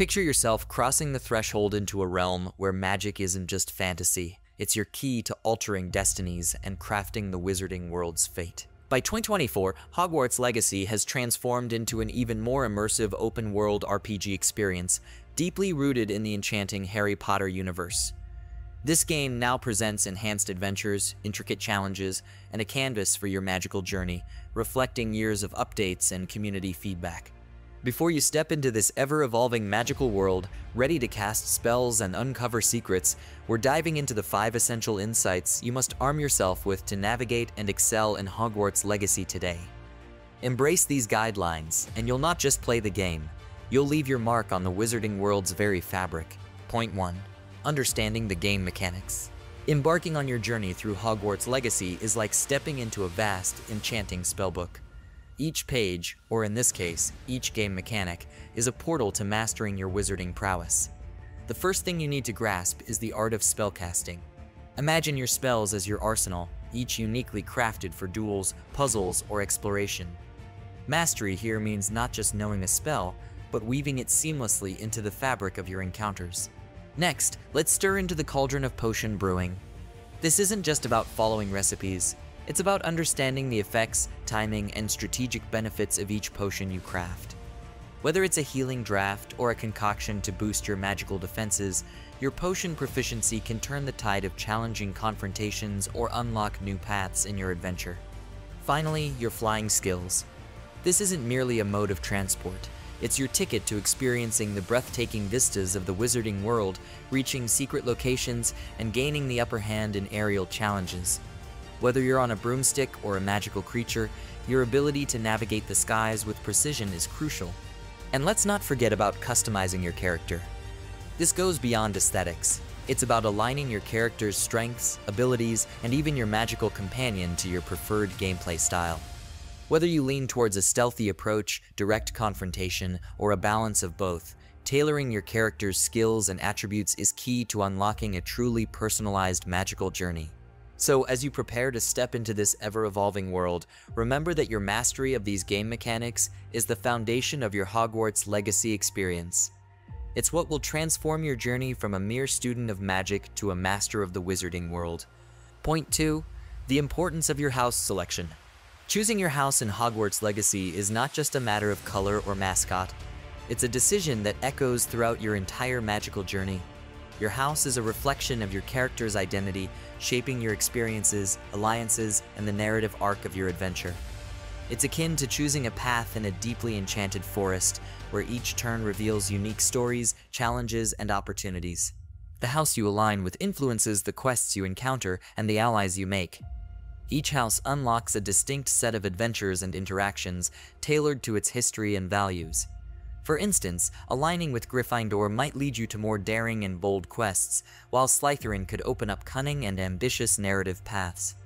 Picture yourself crossing the threshold into a realm where magic isn't just fantasy, it's your key to altering destinies and crafting the wizarding world's fate. By 2024, Hogwarts Legacy has transformed into an even more immersive open world RPG experience, deeply rooted in the enchanting Harry Potter universe. This game now presents enhanced adventures, intricate challenges, and a canvas for your magical journey, reflecting years of updates and community feedback. Before you step into this ever evolving magical world, ready to cast spells and uncover secrets, we're diving into the five essential insights you must arm yourself with to navigate and excel in Hogwarts Legacy today. Embrace these guidelines, and you'll not just play the game, you'll leave your mark on the wizarding world's very fabric. Point 1 Understanding the game mechanics. Embarking on your journey through Hogwarts Legacy is like stepping into a vast, enchanting spellbook. Each page, or in this case, each game mechanic, is a portal to mastering your wizarding prowess. The first thing you need to grasp is the art of spellcasting. Imagine your spells as your arsenal, each uniquely crafted for duels, puzzles, or exploration. Mastery here means not just knowing a spell, but weaving it seamlessly into the fabric of your encounters. Next, let's stir into the cauldron of potion brewing. This isn't just about following recipes, it's about understanding the effects, timing, and strategic benefits of each potion you craft. Whether it's a healing draft or a concoction to boost your magical defenses, your potion proficiency can turn the tide of challenging confrontations or unlock new paths in your adventure. Finally, your flying skills. This isn't merely a mode of transport, it's your ticket to experiencing the breathtaking vistas of the wizarding world, reaching secret locations, and gaining the upper hand in aerial challenges. Whether you're on a broomstick or a magical creature, your ability to navigate the skies with precision is crucial. And let's not forget about customizing your character. This goes beyond aesthetics. It's about aligning your character's strengths, abilities, and even your magical companion to your preferred gameplay style. Whether you lean towards a stealthy approach, direct confrontation, or a balance of both, tailoring your character's skills and attributes is key to unlocking a truly personalized magical journey. So, as you prepare to step into this ever evolving world, remember that your mastery of these game mechanics is the foundation of your Hogwarts legacy experience. It's what will transform your journey from a mere student of magic to a master of the wizarding world. Point 2 The importance of your house selection. Choosing your house in Hogwarts Legacy is not just a matter of color or mascot, it's a decision that echoes throughout your entire magical journey. Your house is a reflection of your character's identity, shaping your experiences, alliances, and the narrative arc of your adventure. It's akin to choosing a path in a deeply enchanted forest, where each turn reveals unique stories, challenges, and opportunities. The house you align with influences the quests you encounter and the allies you make. Each house unlocks a distinct set of adventures and interactions tailored to its history and values. For instance, aligning with Gryffindor might lead you to more daring and bold quests, while Slytherin could open up cunning and ambitious narrative paths.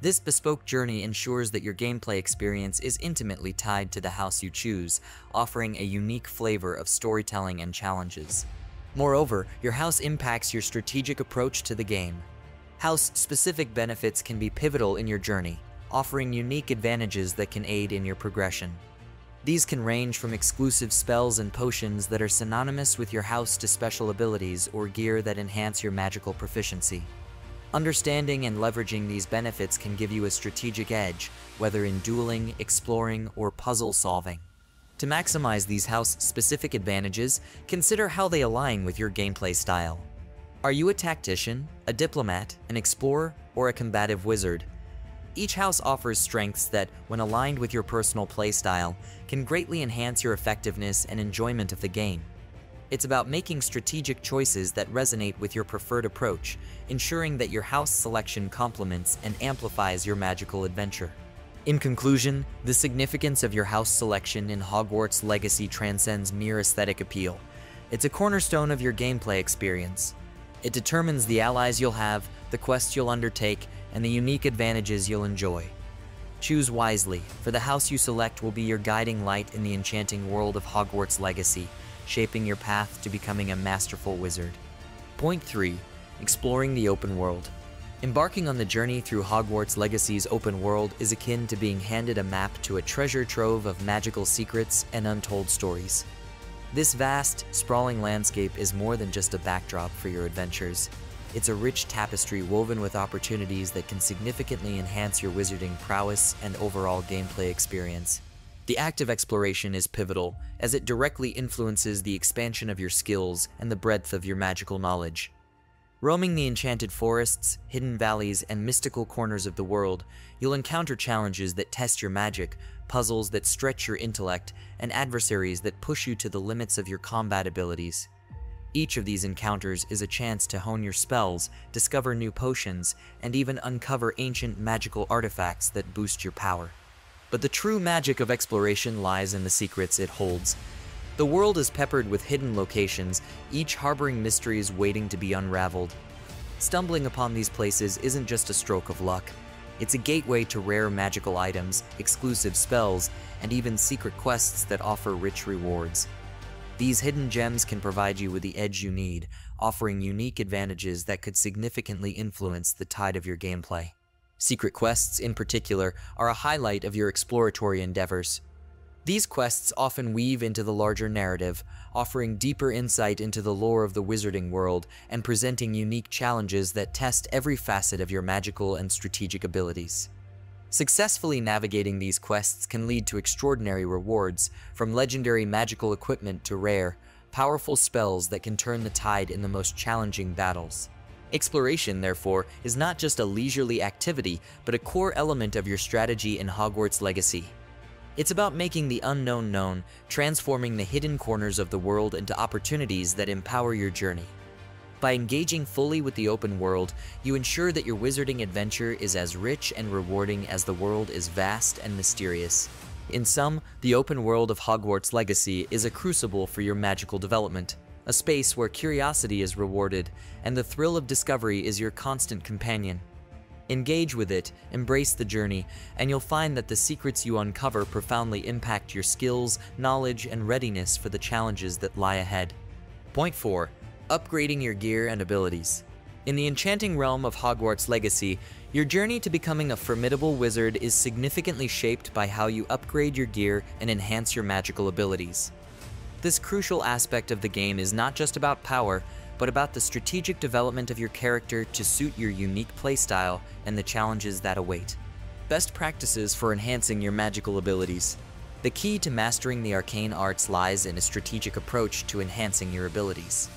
This bespoke journey ensures that your gameplay experience is intimately tied to the house you choose, offering a unique flavor of storytelling and challenges. Moreover, your house impacts your strategic approach to the game. House-specific benefits can be pivotal in your journey, offering unique advantages that can aid in your progression. These can range from exclusive spells and potions that are synonymous with your house to special abilities or gear that enhance your magical proficiency. Understanding and leveraging these benefits can give you a strategic edge, whether in dueling, exploring, or puzzle solving. To maximize these house-specific advantages, consider how they align with your gameplay style. Are you a tactician, a diplomat, an explorer, or a combative wizard? Each house offers strengths that, when aligned with your personal playstyle, can greatly enhance your effectiveness and enjoyment of the game. It's about making strategic choices that resonate with your preferred approach, ensuring that your house selection complements and amplifies your magical adventure. In conclusion, the significance of your house selection in Hogwarts Legacy transcends mere aesthetic appeal. It's a cornerstone of your gameplay experience. It determines the allies you'll have, the quests you'll undertake, and the unique advantages you'll enjoy. Choose wisely, for the house you select will be your guiding light in the enchanting world of Hogwarts Legacy, shaping your path to becoming a masterful wizard. Point 3. Exploring the open world. Embarking on the journey through Hogwarts Legacy's open world is akin to being handed a map to a treasure trove of magical secrets and untold stories. This vast, sprawling landscape is more than just a backdrop for your adventures. It's a rich tapestry woven with opportunities that can significantly enhance your wizarding prowess and overall gameplay experience. The act of exploration is pivotal, as it directly influences the expansion of your skills and the breadth of your magical knowledge. Roaming the enchanted forests, hidden valleys, and mystical corners of the world, you'll encounter challenges that test your magic, puzzles that stretch your intellect, and adversaries that push you to the limits of your combat abilities. Each of these encounters is a chance to hone your spells, discover new potions, and even uncover ancient magical artifacts that boost your power. But the true magic of exploration lies in the secrets it holds, the world is peppered with hidden locations, each harboring mysteries waiting to be unraveled. Stumbling upon these places isn't just a stroke of luck. It's a gateway to rare magical items, exclusive spells, and even secret quests that offer rich rewards. These hidden gems can provide you with the edge you need, offering unique advantages that could significantly influence the tide of your gameplay. Secret quests, in particular, are a highlight of your exploratory endeavors. These quests often weave into the larger narrative, offering deeper insight into the lore of the wizarding world and presenting unique challenges that test every facet of your magical and strategic abilities. Successfully navigating these quests can lead to extraordinary rewards, from legendary magical equipment to rare, powerful spells that can turn the tide in the most challenging battles. Exploration, therefore, is not just a leisurely activity, but a core element of your strategy in Hogwarts Legacy. It's about making the unknown known, transforming the hidden corners of the world into opportunities that empower your journey. By engaging fully with the open world, you ensure that your wizarding adventure is as rich and rewarding as the world is vast and mysterious. In sum, the open world of Hogwarts Legacy is a crucible for your magical development, a space where curiosity is rewarded, and the thrill of discovery is your constant companion. Engage with it, embrace the journey, and you'll find that the secrets you uncover profoundly impact your skills, knowledge, and readiness for the challenges that lie ahead. Point 4. Upgrading your gear and abilities. In the enchanting realm of Hogwarts Legacy, your journey to becoming a formidable wizard is significantly shaped by how you upgrade your gear and enhance your magical abilities. This crucial aspect of the game is not just about power, but about the strategic development of your character to suit your unique playstyle and the challenges that await. Best practices for enhancing your magical abilities. The key to mastering the arcane arts lies in a strategic approach to enhancing your abilities.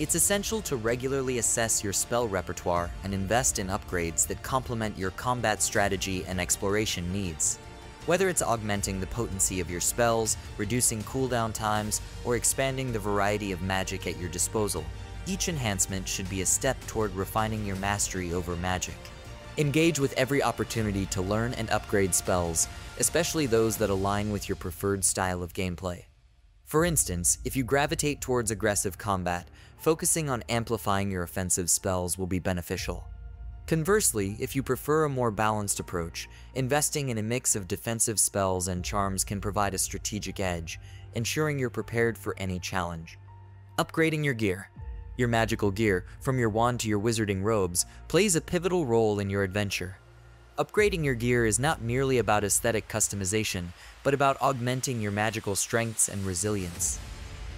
It's essential to regularly assess your spell repertoire and invest in upgrades that complement your combat strategy and exploration needs. Whether it's augmenting the potency of your spells, reducing cooldown times, or expanding the variety of magic at your disposal, each enhancement should be a step toward refining your mastery over magic. Engage with every opportunity to learn and upgrade spells, especially those that align with your preferred style of gameplay. For instance, if you gravitate towards aggressive combat, focusing on amplifying your offensive spells will be beneficial. Conversely, if you prefer a more balanced approach, investing in a mix of defensive spells and charms can provide a strategic edge, ensuring you're prepared for any challenge. Upgrading your gear. Your magical gear, from your wand to your wizarding robes, plays a pivotal role in your adventure. Upgrading your gear is not merely about aesthetic customization, but about augmenting your magical strengths and resilience.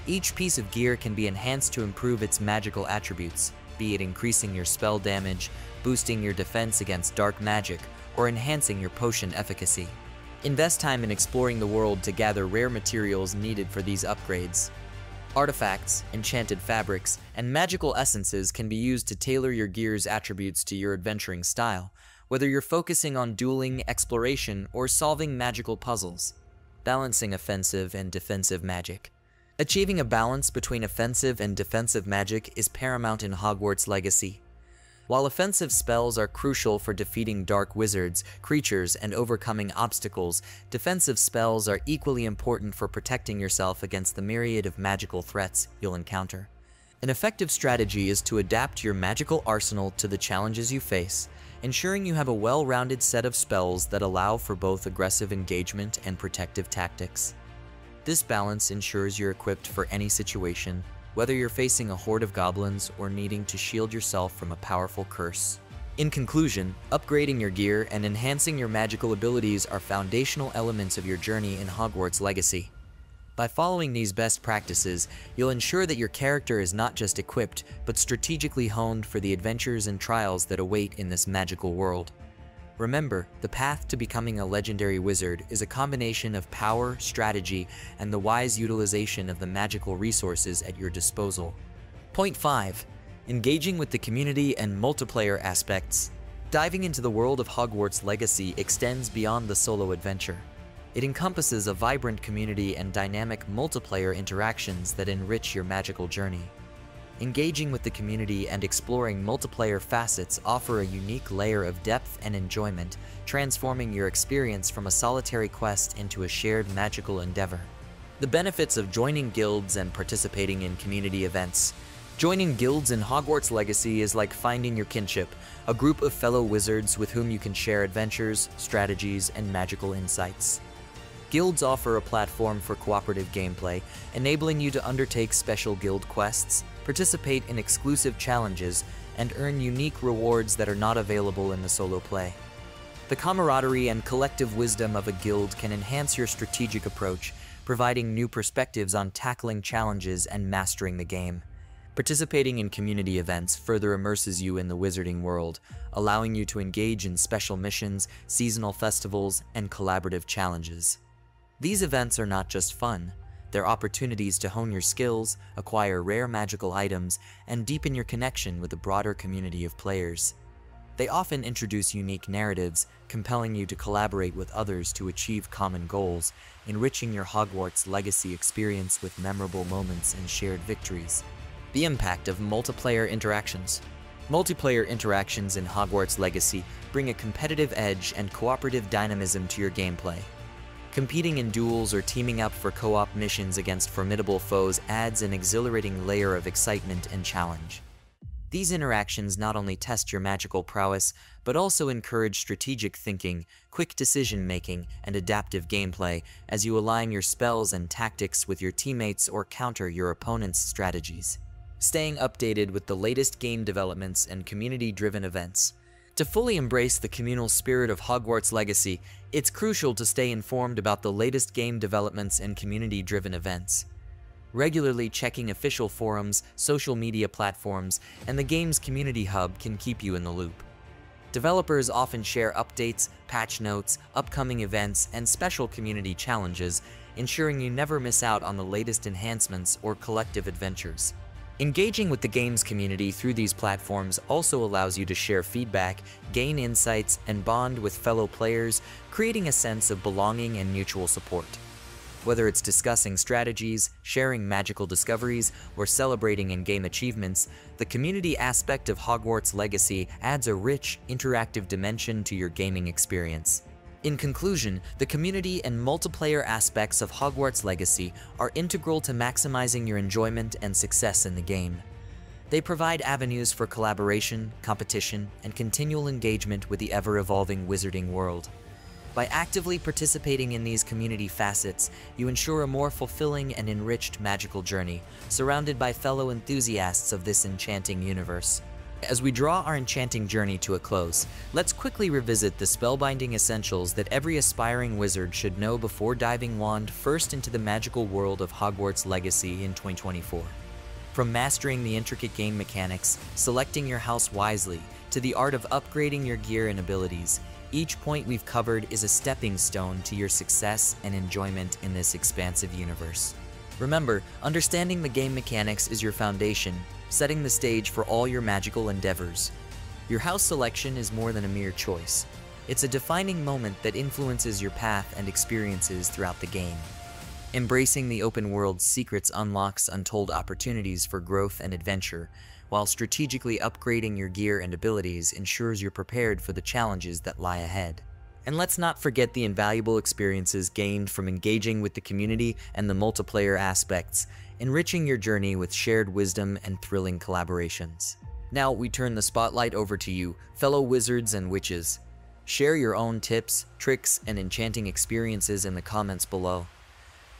Each piece of gear can be enhanced to improve its magical attributes, be it increasing your spell damage, boosting your defense against dark magic, or enhancing your potion efficacy. Invest time in exploring the world to gather rare materials needed for these upgrades. Artifacts, enchanted fabrics, and magical essences can be used to tailor your gear's attributes to your adventuring style, whether you're focusing on dueling, exploration, or solving magical puzzles. Balancing offensive and defensive magic. Achieving a balance between offensive and defensive magic is paramount in Hogwarts Legacy. While offensive spells are crucial for defeating dark wizards, creatures, and overcoming obstacles, defensive spells are equally important for protecting yourself against the myriad of magical threats you'll encounter. An effective strategy is to adapt your magical arsenal to the challenges you face, ensuring you have a well-rounded set of spells that allow for both aggressive engagement and protective tactics. This balance ensures you're equipped for any situation whether you're facing a horde of goblins or needing to shield yourself from a powerful curse. In conclusion, upgrading your gear and enhancing your magical abilities are foundational elements of your journey in Hogwarts Legacy. By following these best practices, you'll ensure that your character is not just equipped, but strategically honed for the adventures and trials that await in this magical world. Remember, the path to becoming a legendary wizard is a combination of power, strategy, and the wise utilization of the magical resources at your disposal. Point 5. Engaging with the community and multiplayer aspects. Diving into the world of Hogwarts Legacy extends beyond the solo adventure. It encompasses a vibrant community and dynamic multiplayer interactions that enrich your magical journey. Engaging with the community and exploring multiplayer facets offer a unique layer of depth and enjoyment, transforming your experience from a solitary quest into a shared magical endeavor. The benefits of joining guilds and participating in community events. Joining guilds in Hogwarts Legacy is like finding your kinship, a group of fellow wizards with whom you can share adventures, strategies, and magical insights. Guilds offer a platform for cooperative gameplay, enabling you to undertake special guild quests, participate in exclusive challenges, and earn unique rewards that are not available in the solo play. The camaraderie and collective wisdom of a guild can enhance your strategic approach, providing new perspectives on tackling challenges and mastering the game. Participating in community events further immerses you in the wizarding world, allowing you to engage in special missions, seasonal festivals, and collaborative challenges. These events are not just fun, they're opportunities to hone your skills, acquire rare magical items, and deepen your connection with a broader community of players. They often introduce unique narratives, compelling you to collaborate with others to achieve common goals, enriching your Hogwarts legacy experience with memorable moments and shared victories. The impact of multiplayer interactions. Multiplayer interactions in Hogwarts Legacy bring a competitive edge and cooperative dynamism to your gameplay. Competing in duels or teaming up for co-op missions against formidable foes adds an exhilarating layer of excitement and challenge. These interactions not only test your magical prowess, but also encourage strategic thinking, quick decision-making, and adaptive gameplay as you align your spells and tactics with your teammates or counter your opponent's strategies. Staying updated with the latest game developments and community-driven events. To fully embrace the communal spirit of Hogwarts Legacy, it's crucial to stay informed about the latest game developments and community-driven events. Regularly checking official forums, social media platforms, and the game's community hub can keep you in the loop. Developers often share updates, patch notes, upcoming events, and special community challenges, ensuring you never miss out on the latest enhancements or collective adventures. Engaging with the games community through these platforms also allows you to share feedback, gain insights, and bond with fellow players, creating a sense of belonging and mutual support. Whether it's discussing strategies, sharing magical discoveries, or celebrating in-game achievements, the community aspect of Hogwarts Legacy adds a rich, interactive dimension to your gaming experience. In conclusion, the community and multiplayer aspects of Hogwarts Legacy are integral to maximizing your enjoyment and success in the game. They provide avenues for collaboration, competition, and continual engagement with the ever-evolving wizarding world. By actively participating in these community facets, you ensure a more fulfilling and enriched magical journey, surrounded by fellow enthusiasts of this enchanting universe. As we draw our enchanting journey to a close, let's quickly revisit the spellbinding essentials that every aspiring wizard should know before diving wand first into the magical world of Hogwarts Legacy in 2024. From mastering the intricate game mechanics, selecting your house wisely, to the art of upgrading your gear and abilities, each point we've covered is a stepping stone to your success and enjoyment in this expansive universe. Remember, understanding the game mechanics is your foundation, setting the stage for all your magical endeavors. Your house selection is more than a mere choice. It's a defining moment that influences your path and experiences throughout the game. Embracing the open world's secrets unlocks untold opportunities for growth and adventure, while strategically upgrading your gear and abilities ensures you're prepared for the challenges that lie ahead. And let's not forget the invaluable experiences gained from engaging with the community and the multiplayer aspects, enriching your journey with shared wisdom and thrilling collaborations. Now we turn the spotlight over to you, fellow wizards and witches. Share your own tips, tricks, and enchanting experiences in the comments below.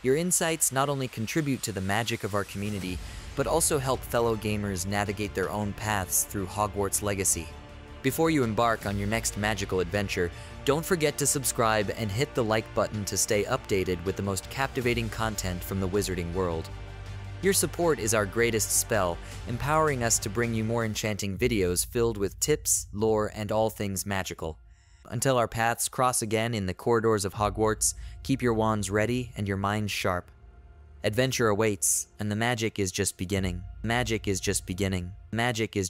Your insights not only contribute to the magic of our community, but also help fellow gamers navigate their own paths through Hogwarts Legacy. Before you embark on your next magical adventure, don't forget to subscribe and hit the like button to stay updated with the most captivating content from the wizarding world. Your support is our greatest spell, empowering us to bring you more enchanting videos filled with tips, lore, and all things magical. Until our paths cross again in the corridors of Hogwarts, keep your wands ready and your minds sharp. Adventure awaits, and the magic is just beginning. Magic is just beginning. Magic is